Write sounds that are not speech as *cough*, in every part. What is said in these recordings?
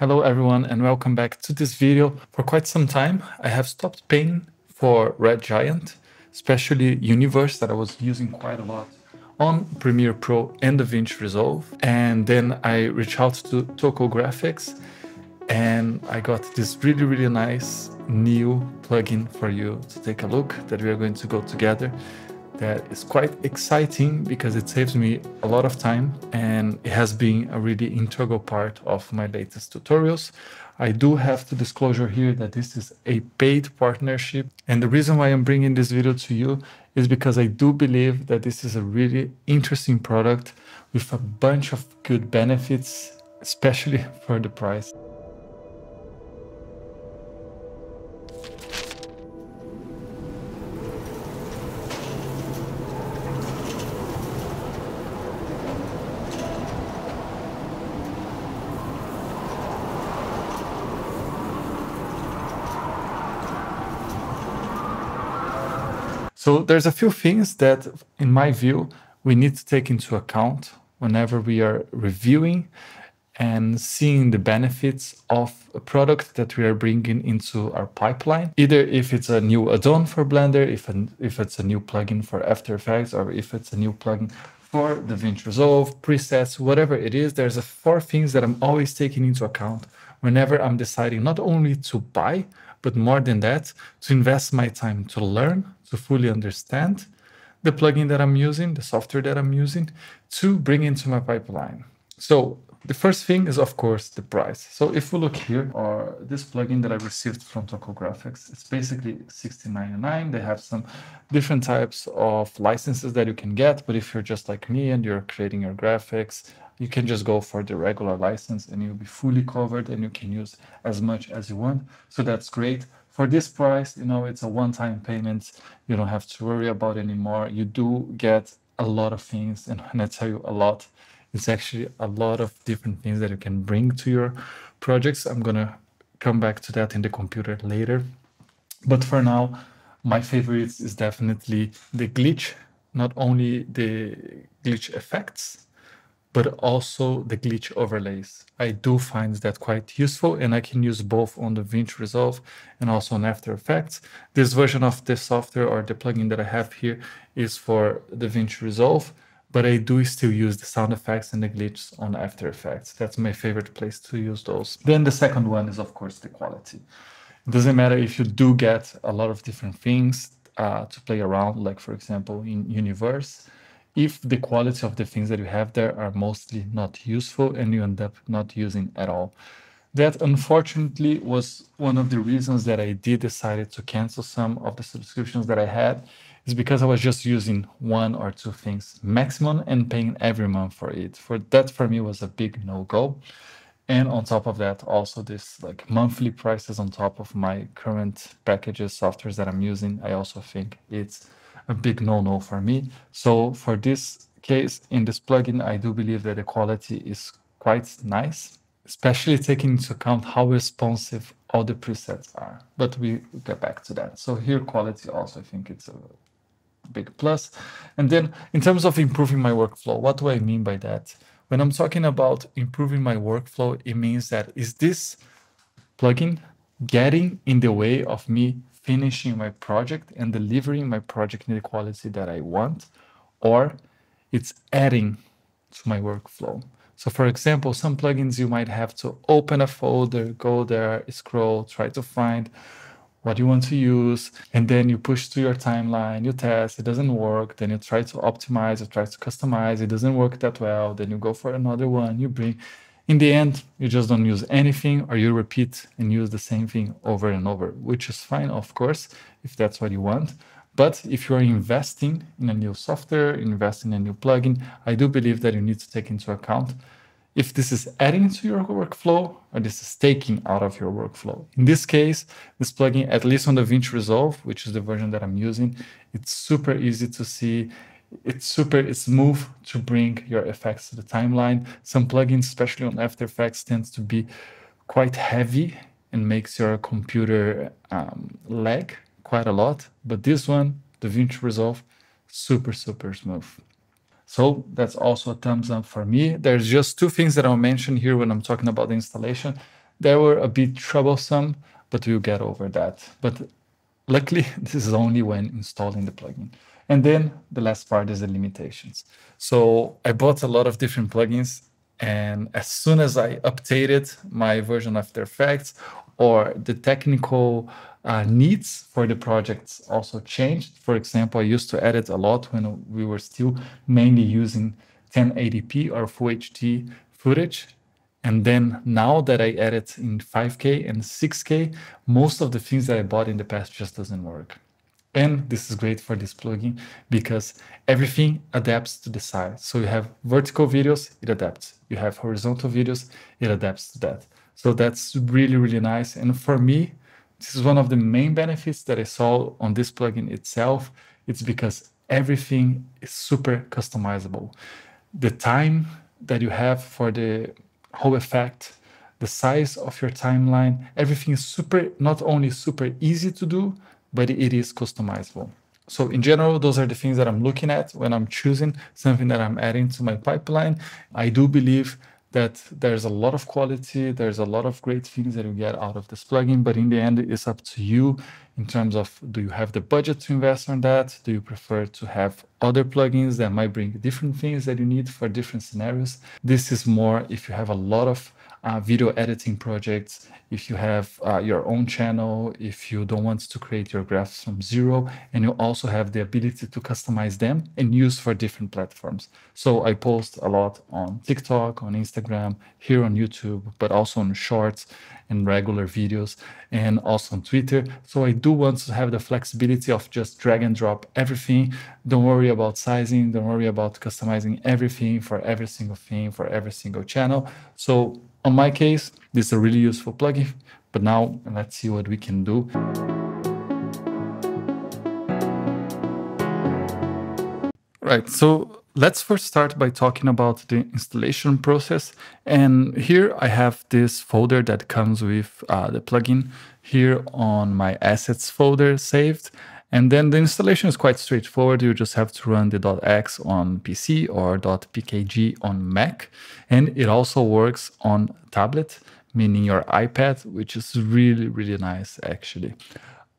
Hello everyone and welcome back to this video. For quite some time I have stopped paying for Red Giant, especially Universe that I was using quite a lot on Premiere Pro and DaVinci Resolve. And then I reached out to Toko Graphics and I got this really really nice new plugin for you to take a look that we are going to go together that is quite exciting because it saves me a lot of time and it has been a really integral part of my latest tutorials. I do have to disclosure here that this is a paid partnership and the reason why I'm bringing this video to you is because I do believe that this is a really interesting product with a bunch of good benefits, especially *laughs* for the price. So there's a few things that, in my view, we need to take into account whenever we are reviewing and seeing the benefits of a product that we are bringing into our pipeline. Either if it's a new add-on for Blender, if, an, if it's a new plugin for After Effects, or if it's a new plugin for DaVinci Resolve, presets, whatever it is, there's a four things that I'm always taking into account whenever I'm deciding not only to buy, but more than that, to invest my time to learn, to fully understand the plugin that I'm using, the software that I'm using, to bring into my pipeline. So the first thing is, of course, the price. So if we look here, or this plugin that I received from Toko Graphics, it's basically $16.99. They have some different types of licenses that you can get, but if you're just like me and you're creating your graphics, you can just go for the regular license and you'll be fully covered and you can use as much as you want. So that's great for this price, you know, it's a one-time payment. You don't have to worry about anymore. You do get a lot of things, and I tell you a lot, it's actually a lot of different things that you can bring to your projects. I'm gonna come back to that in the computer later. But for now, my favorites is definitely the glitch, not only the glitch effects, but also the glitch overlays. I do find that quite useful and I can use both on the DaVinci Resolve and also on After Effects. This version of the software or the plugin that I have here is for the DaVinci Resolve, but I do still use the sound effects and the glitches on After Effects. That's my favorite place to use those. Then the second one is of course the quality. It doesn't matter if you do get a lot of different things uh, to play around, like for example in Universe, if the quality of the things that you have there are mostly not useful and you end up not using at all. That unfortunately was one of the reasons that I did decided to cancel some of the subscriptions that I had is because I was just using one or two things maximum and paying every month for it. For that for me was a big no-go. And on top of that, also this like monthly prices on top of my current packages, softwares that I'm using, I also think it's a big no-no for me. So for this case, in this plugin, I do believe that the quality is quite nice, especially taking into account how responsive all the presets are. But we get back to that. So here quality also, I think it's a big plus. And then in terms of improving my workflow, what do I mean by that? When I'm talking about improving my workflow, it means that is this plugin getting in the way of me finishing my project and delivering my project in the quality that I want, or it's adding to my workflow. So for example, some plugins you might have to open a folder, go there, scroll, try to find what you want to use, and then you push to your timeline, you test, it doesn't work, then you try to optimize, you try to customize, it doesn't work that well, then you go for another one, you bring in the end, you just don't use anything or you repeat and use the same thing over and over, which is fine, of course, if that's what you want. But if you're investing in a new software, investing in a new plugin, I do believe that you need to take into account if this is adding to your workflow or this is taking out of your workflow. In this case, this plugin, at least on DaVinci Resolve, which is the version that I'm using, it's super easy to see it's super smooth to bring your effects to the timeline. Some plugins, especially on After Effects, tends to be quite heavy and makes your computer um, lag quite a lot. But this one, DaVinci Resolve, super, super smooth. So that's also a thumbs up for me. There's just two things that I'll mention here when I'm talking about the installation. They were a bit troublesome, but we'll get over that. But luckily, *laughs* this is only when installing the plugin. And then the last part is the limitations. So I bought a lot of different plugins and as soon as I updated my version of After Effects or the technical uh, needs for the projects also changed. For example, I used to edit a lot when we were still mainly using 1080p or Full HD footage. And then now that I edit in 5K and 6K, most of the things that I bought in the past just doesn't work. And this is great for this plugin because everything adapts to the size. So you have vertical videos, it adapts. You have horizontal videos, it adapts to that. So that's really, really nice. And for me, this is one of the main benefits that I saw on this plugin itself. It's because everything is super customizable. The time that you have for the whole effect, the size of your timeline, everything is super, not only super easy to do, but it is customizable. So in general, those are the things that I'm looking at when I'm choosing something that I'm adding to my pipeline. I do believe that there's a lot of quality, there's a lot of great things that you get out of this plugin, but in the end, it's up to you in terms of do you have the budget to invest on that? Do you prefer to have other plugins that might bring different things that you need for different scenarios? This is more if you have a lot of uh, video editing projects, if you have uh, your own channel, if you don't want to create your graphs from zero, and you also have the ability to customize them and use for different platforms. So I post a lot on TikTok, on Instagram, here on YouTube, but also on shorts and regular videos, and also on Twitter. So I do want to have the flexibility of just drag and drop everything. Don't worry about sizing, don't worry about customizing everything for every single thing, for every single channel. So on my case, this is a really useful plugin, but now let's see what we can do. Right, so let's first start by talking about the installation process. And here I have this folder that comes with uh, the plugin here on my assets folder saved. And then the installation is quite straightforward. You just have to run the .x on PC or .pkg on Mac. And it also works on tablet, meaning your iPad, which is really, really nice actually.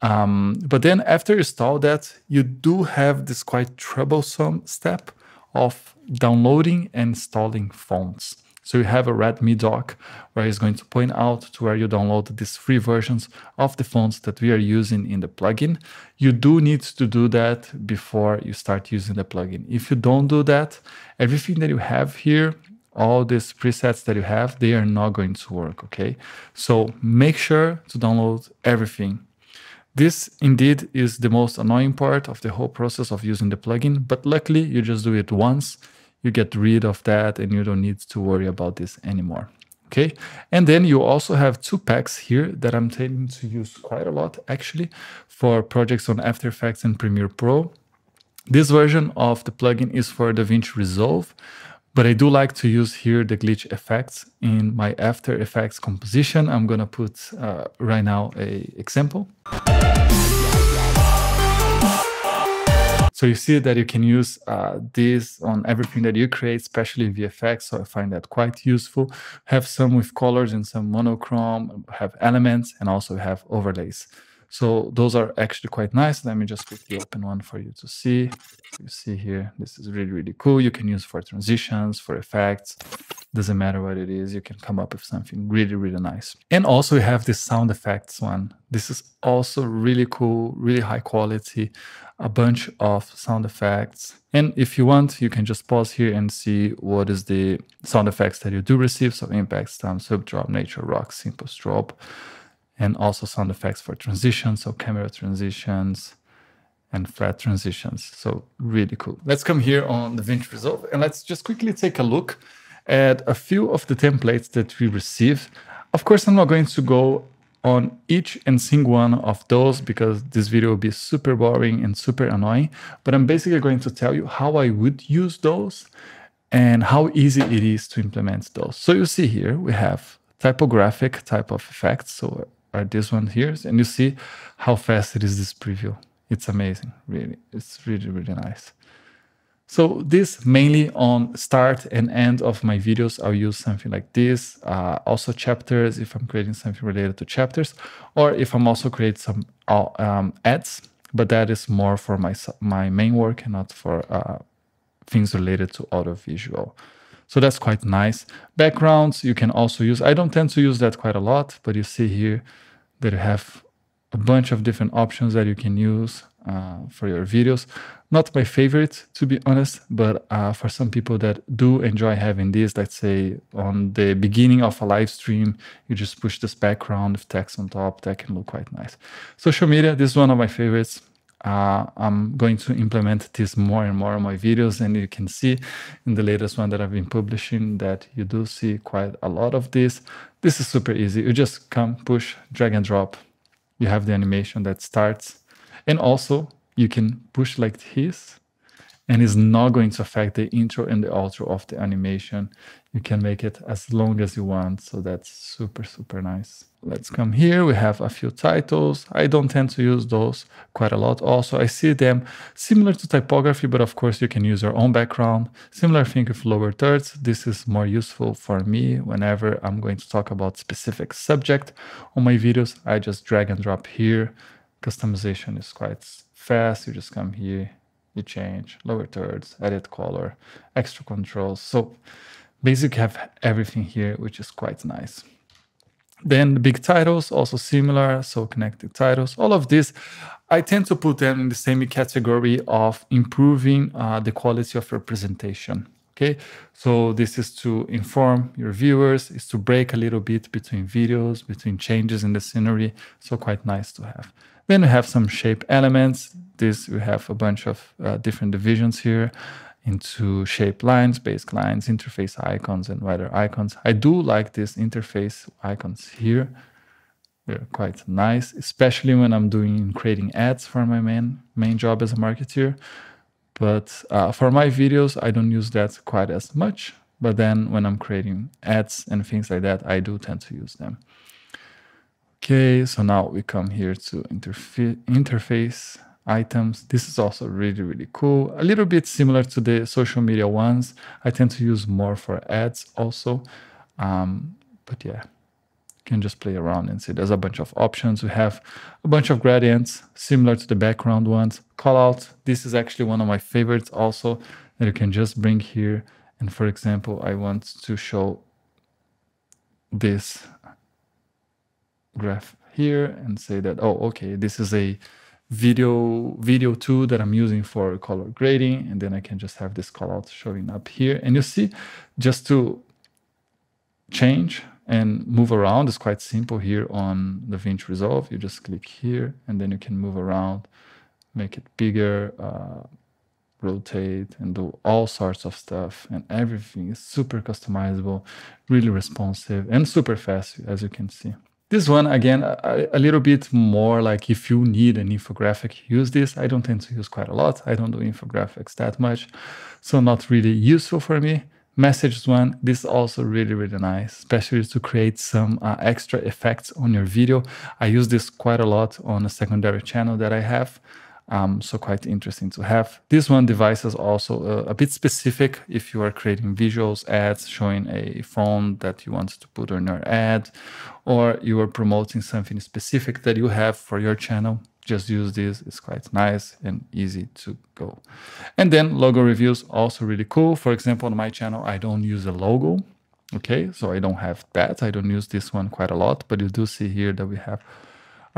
Um, but then after you install that, you do have this quite troublesome step of downloading and installing fonts. So you have a README doc where it's going to point out to where you download these free versions of the fonts that we are using in the plugin. You do need to do that before you start using the plugin. If you don't do that, everything that you have here all these presets that you have, they are not going to work, okay? So make sure to download everything. This indeed is the most annoying part of the whole process of using the plugin, but luckily you just do it once you get rid of that and you don't need to worry about this anymore. Okay, and then you also have two packs here that I'm tending to use quite a lot actually for projects on After Effects and Premiere Pro. This version of the plugin is for DaVinci Resolve, but I do like to use here the glitch effects in my After Effects composition. I'm gonna put uh, right now a example. So you see that you can use uh, this on everything that you create, especially VFX. So I find that quite useful. Have some with colors and some monochrome, have elements, and also have overlays. So those are actually quite nice. Let me just quickly open one for you to see. You see here, this is really, really cool. You can use for transitions, for effects. Doesn't matter what it is, you can come up with something really, really nice. And also we have this sound effects one. This is also really cool, really high quality, a bunch of sound effects. And if you want, you can just pause here and see what is the sound effects that you do receive. So impact, stamp, sub drop, nature, rock, simple strobe and also sound effects for transitions, so camera transitions and flat transitions. So really cool. Let's come here on the DaVinci Resolve and let's just quickly take a look at a few of the templates that we received. Of course, I'm not going to go on each and single one of those because this video will be super boring and super annoying, but I'm basically going to tell you how I would use those and how easy it is to implement those. So you see here, we have typographic type of effects. So are this one here and you see how fast it is this preview it's amazing really it's really really nice So this mainly on start and end of my videos, I'll use something like this. Uh, also chapters, if I'm creating something related to chapters, or if I'm also creating some uh, um, ads, but that is more for my, my main work and not for uh, things related to audiovisual. So that's quite nice. Backgrounds, you can also use, I don't tend to use that quite a lot, but you see here that you have a bunch of different options that you can use uh, for your videos. Not my favorite, to be honest, but uh, for some people that do enjoy having this, let's say on the beginning of a live stream, you just push this background with text on top, that can look quite nice. Social media, this is one of my favorites. Uh, I'm going to implement this more and more on my videos and you can see in the latest one that I've been publishing that you do see quite a lot of this. This is super easy. You just come, push, drag and drop. You have the animation that starts and also you can push like this and it's not going to affect the intro and the outro of the animation. You can make it as long as you want. So that's super, super nice. Let's come here. We have a few titles. I don't tend to use those quite a lot. Also, I see them similar to typography, but of course you can use your own background. Similar thing with lower thirds. This is more useful for me whenever I'm going to talk about specific subject on my videos. I just drag and drop here. Customization is quite fast. You just come here, you change lower thirds, edit color, extra controls. So basically have everything here, which is quite nice. Then the big titles, also similar, so connected titles. All of this, I tend to put them in the same category of improving uh, the quality of representation. Okay, so this is to inform your viewers, is to break a little bit between videos, between changes in the scenery. So quite nice to have. Then we have some shape elements. This we have a bunch of uh, different divisions here into shape lines, base lines, interface icons, and wider icons. I do like these interface icons here. They're quite nice, especially when I'm doing creating ads for my main main job as a marketer. But uh, for my videos, I don't use that quite as much. But then when I'm creating ads and things like that, I do tend to use them. Okay, so now we come here to interface items. This is also really, really cool. A little bit similar to the social media ones. I tend to use more for ads also. Um, but yeah, you can just play around and see there's a bunch of options. We have a bunch of gradients similar to the background ones. Callout, this is actually one of my favorites also that you can just bring here. And for example, I want to show this graph here and say that, oh, okay, this is a video video 2 that I'm using for color grading and then I can just have this callout showing up here. And you see just to change and move around is quite simple here on DaVinci Resolve. You just click here and then you can move around make it bigger uh, rotate and do all sorts of stuff. And everything is super customizable really responsive and super fast as you can see this one, again, a, a, little bit more like if you need an infographic, use this. I don't tend to use quite a lot. I don't do infographics that much. So not really useful for me. Messages one, this is also really, really nice, especially to create some uh, extra effects on your video. I use this quite a lot on a secondary channel that I have. Um, so quite interesting to have. This one device is also a, a, bit specific if you are creating visuals, ads, showing a phone that you want to put on your ad, or you are promoting something specific that you have for your channel. Just use this, it's quite nice and easy to go. And then logo reveals, also really cool. For example, on my channel, I don't use a logo. Okay, so I don't have that. I don't use this one quite a lot, but you do see here that we have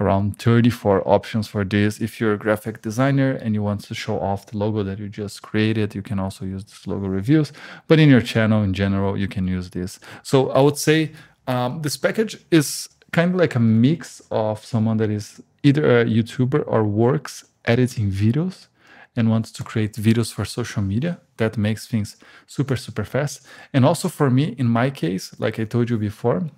around 34 options for this. If you're a graphic designer and you want to show off the logo that you just created, you can also use this logo reveals. But in your channel in general, you can use this. So I would say um, this package is kind of like a mix of someone that is either a YouTuber or works editing videos and wants to create videos for social media. That makes things super, super fast. And also for me, in my case, like I told you before,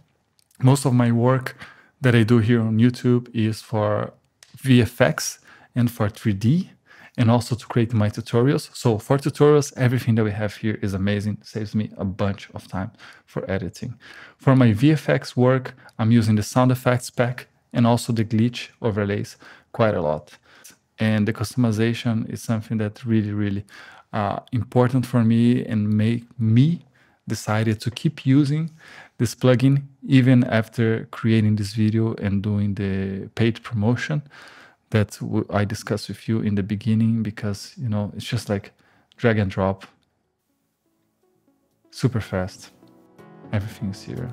most of my work that I do here on YouTube is for VFX and for 3D and also to create my tutorials. So for tutorials, everything that we have here is amazing, saves me a bunch of time for editing. For my VFX work, I'm using the sound effects pack and also the glitch overlays quite a lot. and the customization is something that really, really uh, important for me and make me decided to keep using this plugin even after creating this video and doing the paid promotion that I discussed with you in the beginning because you know it's just like drag and drop super fast everything's here